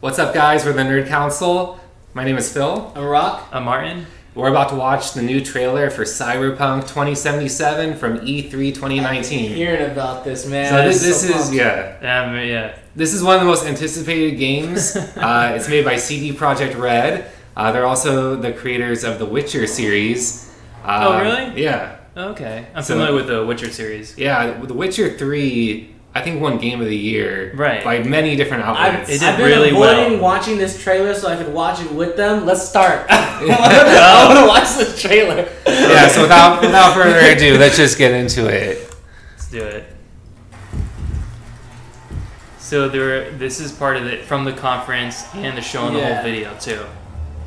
What's up, guys? We're the Nerd Council. My name is Phil. I'm Rock. I'm Martin. We're about to watch the new trailer for Cyberpunk 2077 from E E3 2019. Hearing about this, man. So this, I'm this is pumped. yeah, Um, yeah. this is one of the most anticipated games. uh, it's made by CD Projekt Red. Uh, they're also the creators of the Witcher series. Uh, Oh, really? Yeah, Okay. I'm So- familiar with the Witcher series. yeah. The Witcher 3, I think, won Game of the Year Right. by many different I've, outlets. It did I've been really avoiding well. watching this trailer so I could watch it with them. Let's start. I want to watch this trailer. yeah. So without without further ado, let's just get into it. Let's do it. So there, this is part of it from the conference, and they're showing the whole video too,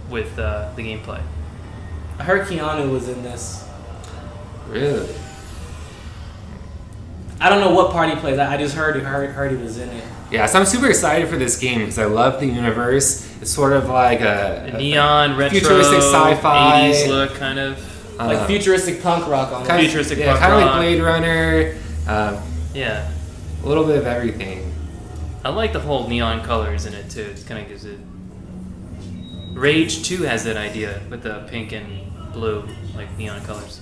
with uh, the gameplay. I heard Keanu was in this. Really. I don't know what part he plays. I I just heard heard, heard he was in it. Yeah, so I'm super excited for this game because I love the universe. It's sort of like a, A neon retro, futuristic sci-fi. 80s look, kind of. uh, Like futuristic punk rock on kind of, futuristic yeah, punk kind of like. Blade Runner, um, Yeah, a little bit of everything. I like the whole neon colors in it too. It kind of gives it. Rage 2 has that idea with the pink and blue, like neon colors.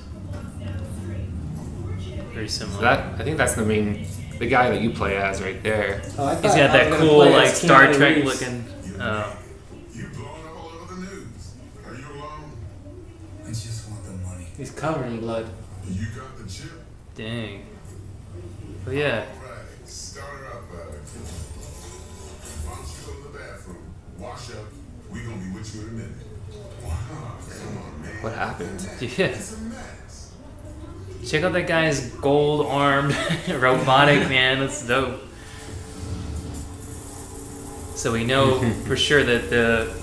Very similar. So that I think that's the main, the guy that you play as right there. Oh, I He's thought got I that cool, like Star Keanu Trek Reeves. looking. Uh, oh, You blowing up all over the news. Are you alone? I just want the money. He's covered in blood. You got the chip? dang. But oh, yeah, Right. Start her up, bud. Why don't you go to the bathroom? Wash up. We gonna be with you in a minute. Wow. Come on, man. What happened? yeah. It's a mess. Check out that guy's gold armed robotic man. That's dope. So we know for sure that the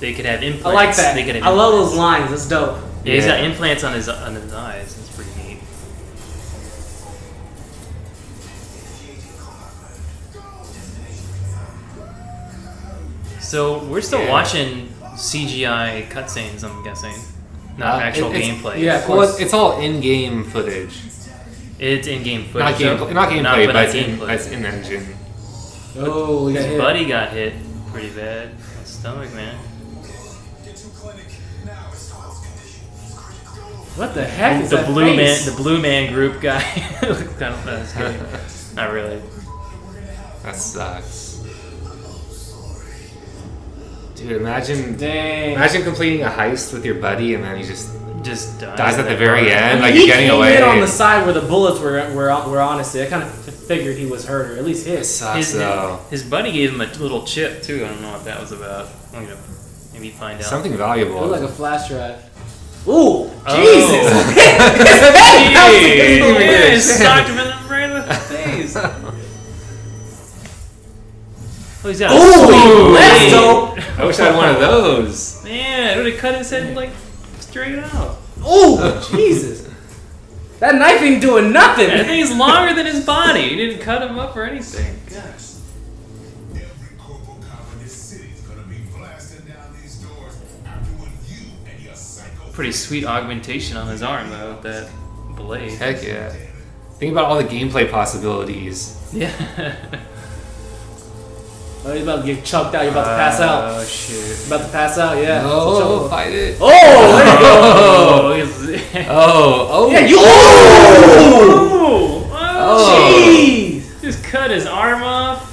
they could have implants. I like that. They could have I love those lines. That's dope. Yeah, he's got implants on his on his eyes. That's pretty neat. So we're still Yeah. watching CGI cutscenes. I'm guessing, not Uh, actual it- gameplay. yeah. Of Well, course. it's, it's all in-game footage, it's in-game footage. not game, though. not gameplay, Not- but, but it's, in, gameplay. it's in engine. Oh, we His hit. buddy got hit pretty bad. Stomach, man. What the heck is the that blue face? man, the blue man group guy. Looked kind of that's good. Not really. That sucks. Imagine Dang. imagine completing a heist with your buddy and then he just Just dies, dies at the very part. end, I like you're he getting came away. in on the side where the bullets were were, were honestly. I kind of figured he was hurt or at least hit. sucks His, though. his buddy gave him a little chip too. I don't know what that was about. I'm gonna maybe find out. Something valuable. looked like a flash drive. Ooh, Oh. Jesus! Jeez, Holy yeah, shit. socked him in the right of the face. Oh, he's got a Ooh, sweet that's blade. dope. I wish I had one of those. Man, it would have cut his head like straight out. Oh, Jesus! That knife ain't doing nothing. That thing's longer than his body. He didn't cut him up or anything. Gosh. Every corporal cop in this city's gonna be blasting down these doors after when you and your psycho Pretty sweet augmentation on his arm though, with that blade. Heck yeah. Think about all the gameplay possibilities. Yeah. Oh, he's about to get choked out. You're about to pass out. Oh shit. About to pass out. Yeah. Oh, Choke. fight it. Oh, there you go. Oh, he's- Oh, oh. Yeah, you. Oh, oh, oh, jeez. just cut his arm off.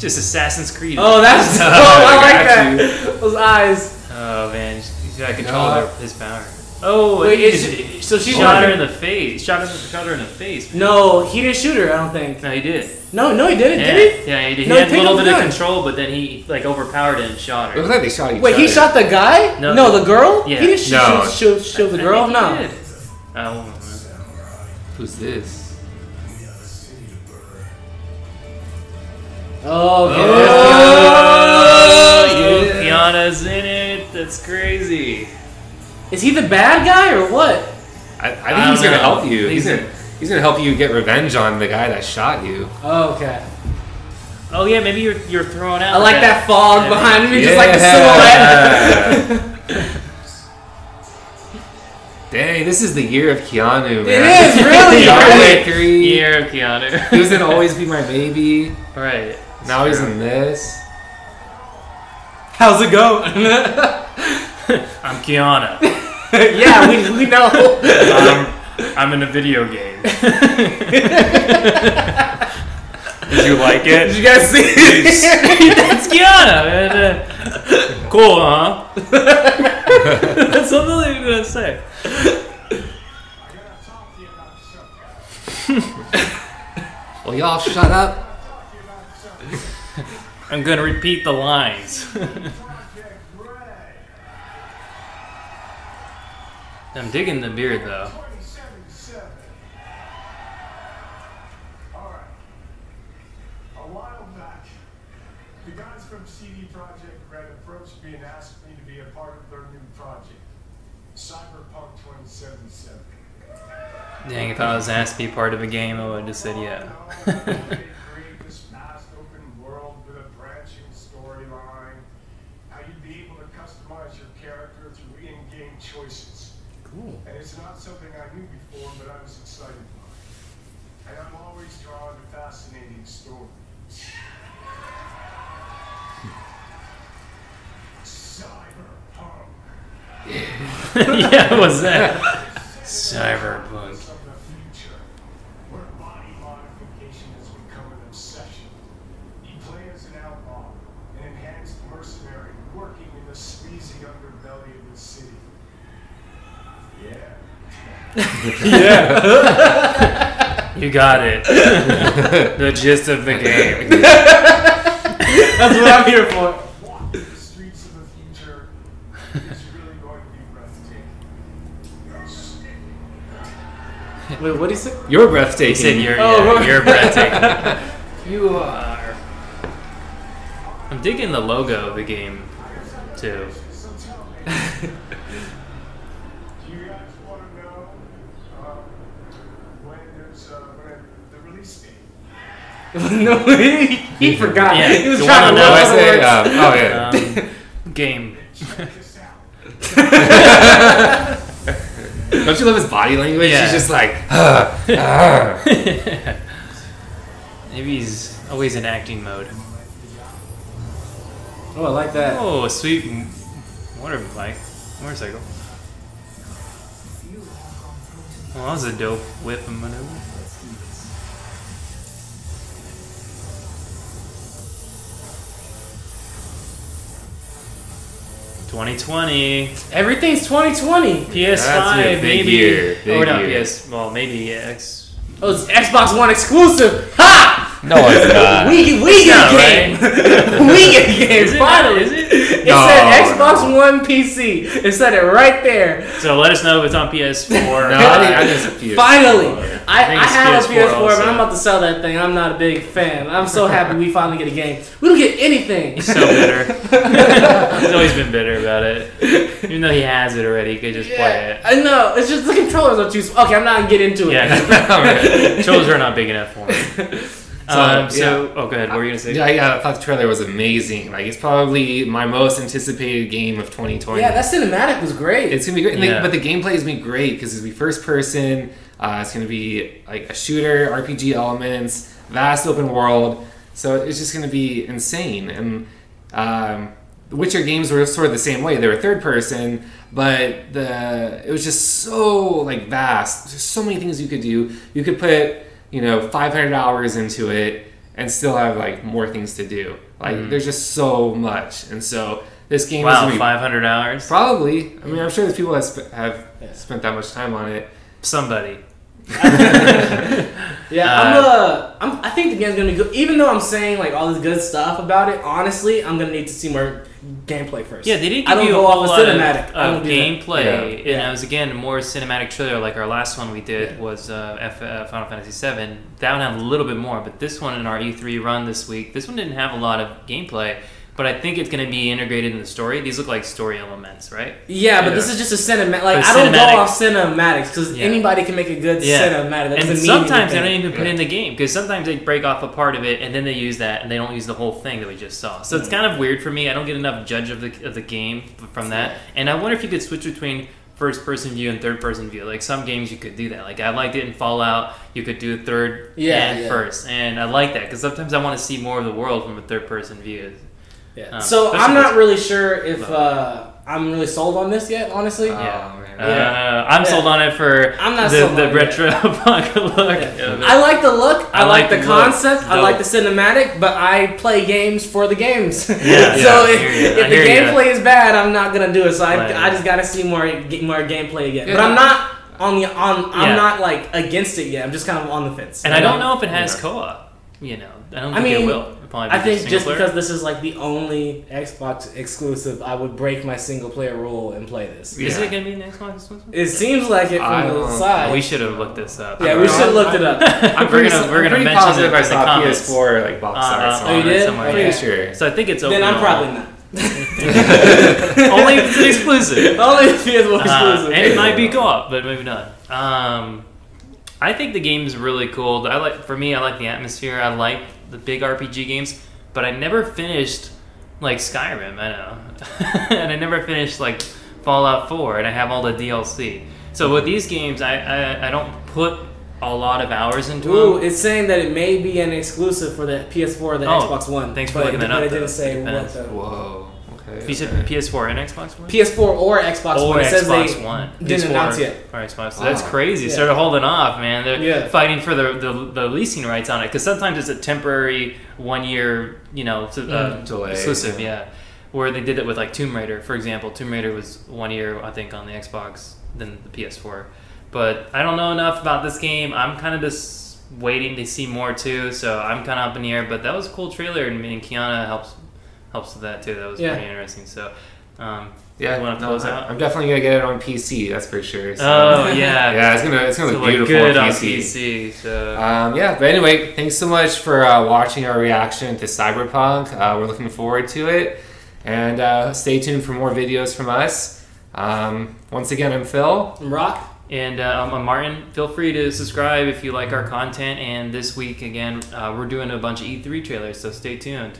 Just Assassin's Creed. Oh, that's dope. I I like got that. Those eyes. Oh man, he's he's got control Uh, of his power. Oh, Wait, he is just she- so she's shot her in the face. Shot her, shot her in the face. No, he didn't shoot her. I don't think. No, he did. No, no, he didn't. Yeah, Did he? yeah, he did. No, he he had a little bit the of control, but then he like overpowered it and shot It her. looks like they shot each Wait, other. he shot the guy? No. No, the girl. Yeah. He didn't shoot, No. shoot, shoot, shoot the I girl. think he No. did. Oh, Who's this? Oh, oh, yeah. Keanu's in it. That's crazy. Is he the bad guy or what? I, I think I he's don't gonna help you. He's He's- gonna he's gonna help you get revenge on the guy that shot you. Oh, okay. Oh yeah, maybe you're you're throwing out. I like that fog Yeah. behind me, just like the Yeah. silhouette. Dang, this is the year of Keanu, man. It is, really, John 3. Year of Keanu. He was gonna always be my baby. right. Now he's in this. How's it go? I'm Keanu. yeah, we, we know. I'm, I'm in a video game. Did you like it? Did you guys see it? That's Keanu. man. Uh, Cool, huh? That's something you're gonna say. Well, y'all shut up. I'm gonna repeat the lines. I'm digging the beard though. Alright. A while back, the guys from CD Projekt Red approached me and asked me to be a part of their new project, Cyberpunk 2077. Dang, if I was asked to be part of a game, I would have just said yeah. This vast open world with a branching storyline, how you'd be able to customize your character through in-game choices. Cool. And it's not something I knew before, but I was excited by. And I'm always drawn to fascinating stories. Cyberpunk. yeah, what was that? Cyberpunk. Of the future, where body modification has become an obsession. You play as an outlaw, an enhanced mercenary working in the sleazy underbelly of the city. Yeah. You got it. the gist of the game. That's what I'm here for. Walking the streets of the future is really going to be breathtaking. Wait, what did he say? You're breathtaking. He said you're, Oh, yeah, right. you're breathtaking. you are. I'm digging the logo of the game, too. So tell me, do you guys want to know um, when there's uh, when the release date? no, he, he forgot. Yeah, he was the trying to on What I say? Um, oh yeah. Um, game. Check this out. Don't you love his body language? Yeah. He's just like, "Ah, ah." Maybe he's always in acting mode. Oh, I like that. Oh, a sweet m- motorbike. Motorcycle. Well, that was a dope whip and maneuver. Twenty twenty. Everything's 2020. PS5, That's a big maybe. year, big or not year. PS. Well, maybe X. Oh, it's Xbox One exclusive. Ha! No, it's not. We we get not, a game. we get a game. Is it not? Finally, Is it? It Xbox. One PC. It said it right there. So let us know if it's on PS4. No, I think I think it's PS4. Finally, I, think I have a PS4 PS4, also. but I'm about to sell that thing. I'm not a big fan. I'm so happy we finally get a game. We don't get anything. He's so bitter. He's always been bitter about it. Even though he has it already, he could just play it. I know. It's just the controllers are too. Okay, I'm not gonna get into it. Yeah, controls are not big enough for him. So, um, so, yeah. oh, go ahead. What were you gonna say? Yeah, yeah, I thought the trailer was amazing. Like, it's probably my most anticipated game of 2020. Yeah, that cinematic was great. It's gonna be great, and the- Yeah. but the gameplay is gonna be great because it's gonna be first person. Uh, it's gonna be like a shooter, RPG elements, vast open world. So it's just gonna be insane. And um, the Witcher games were sort of the same way. They were third person, but the it was just so like vast. There's so many things you could do. You could put you know 500 hours into it and still have like more things to do. Like there's just so much, and so this game is Wow, 500 hours. Probably. I mean, I'm sure there's people that sp- have spent that much time on it. Somebody. Yeah, I'm uh, I'm, I think the game's gonna be good. Even though I'm saying like all this good stuff about it, honestly, I'm gonna need to see more gameplay first. Yeah, they didn't I give don't you go a whole a lot cinematic. of, I of don't do gameplay, Yeah. and Yeah. it was again more cinematic trailer. Like our last one we did Yeah. was uh, F- uh, Final Fantasy VII. That one had a little bit more, but this one in our E3 run this week, this one didn't have a lot of gameplay. But I think it's going to be integrated in the story. These look like story elements, right? Yeah, but Yeah. this is just a cinematic. Like But I don't cinematic- go off cinematics because Yeah. anybody can make a good Yeah. cinematic. That and doesn't mean sometimes they don't even put it in the game because sometimes they break off a part of it and then they use that and they don't use the whole thing that we just saw. So it's Mm. kind of weird for me. I don't get enough judge of the of the game from that. And I wonder if you could switch between first person view and third person view. Like some games you could do that. Like I liked it in Fallout. You could do third Yeah, and yeah. first, and I like that because sometimes I want to see more of the world from a third person view. Yeah. Um, so I'm not really sure if uh, I'm really sold on this yet. Honestly, Yeah. Oh, man. Uh, I'm Yeah. sold on it for I'm not the, sold the on it retro punk look. Yeah. of. I like the look. I, I like, like the, the look. concept. I like the cinematic. But I play games for the games. Yeah, so yeah, if, if the hear ya. gameplay is bad, I'm not gonna do it. So I, Right. I just gotta see more get more gameplay again. Yeah. But I'm not on the on. I'm Yeah. not like against it yet. I'm just kind of on the fence. and I don't know if it has Yeah. co-op. You know, I don't think it mean, will. It'll probably be I think just player. because this is like the only Xbox exclusive, I would break my single player rule and play this. is it gonna be an Xbox exclusive? It seems like it I the side. we should have looked this up. yeah, we should have looked it up. I'm we're pretty, gonna we're gonna pretty mention positive it I in the saw comments. PS4 like box Uh, art. uh, Oh, you did? somewhere, I'm Okay. pretty sure. So I think it's then I'm probably not. only if it's exclusive. Only if it's Uh, exclusive. and it might be co-op, but maybe not. Um, I think the game's really cool. I like for me, I like the atmosphere. I like the big RPG games, but I never finished like Skyrim. I know, and I never finished like Fallout 4, and I have all the DLC. So with these games, I I, I don't put a lot of hours into Ooh, them. it's saying that it may be an exclusive for the PS4 or the Oh, Xbox One. thanks for but, looking that but up, it though. didn't say what Depends. the Whoa. Okay. You said okay. PS4 and Xbox One. PS4 or Xbox or One. It says Xbox they One. didn't PS4 announce yet. Or Xbox. That's crazy. Yeah. Started holding off, man. They're Yeah. fighting for the, the the leasing rights on it because sometimes it's a temporary one year, you know, s- uh, Mm. Delay, exclusive. yeah. Yeah. Where they did it with like Tomb Raider, for example. Tomb Raider was one year, I think, on the Xbox than the PS4. But I don't know enough about this game. I'm kind of just waiting to see more too. So I'm kind of up in the air. But that was a cool trailer, and, and Keanu helps helps with that too. That was Yeah. pretty interesting. So. Um, Yeah, You wanna close I- out? I'm definitely gonna get it on PC. That's for sure. So. oh yeah, yeah, it's gonna it's gonna So, look beautiful good on on PC. PC. So. Um, yeah, but anyway, thanks so much for uh, watching our reaction to Cyberpunk. Uh, we're looking forward to it, and uh, stay tuned for more videos from us. Um, once again, I'm Phil. I'm Rock. And uh, I'm Martin. Feel free to subscribe if you like our content. And this week, again, uh, we're doing a bunch of E3 trailers, so stay tuned.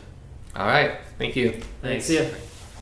All right, thank you. Thanks. See ya.